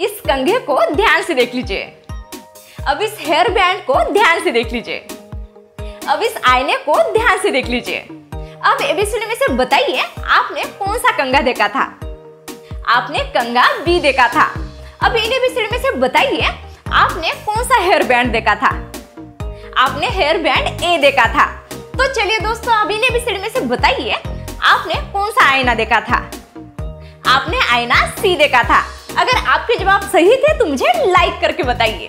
इस कंघे को ध्यान से देख लीजिए। अब इस हेयर बैंड को ध्यान से देख लीजिए। अब इस आईने को ध्यान से देख लीजिए। अब एबीसीडी में से बताइए, आपने कौन सा कंगा देखा था? आपने कंगा बी देखा था। अब इन एबीसीडी में से बताइए, आपने कौन सा हेयर बैंड देखा था? आपने हेयर बैंड ए देखा था। तो चलिए दोस्तों, अब इन एबीसीडी में से बताइए, आपने कौन सा आईना देखा था? आपने आईना सी देखा था। अगर आपके जवाब सही थे तो मुझे लाइक करके बताइए।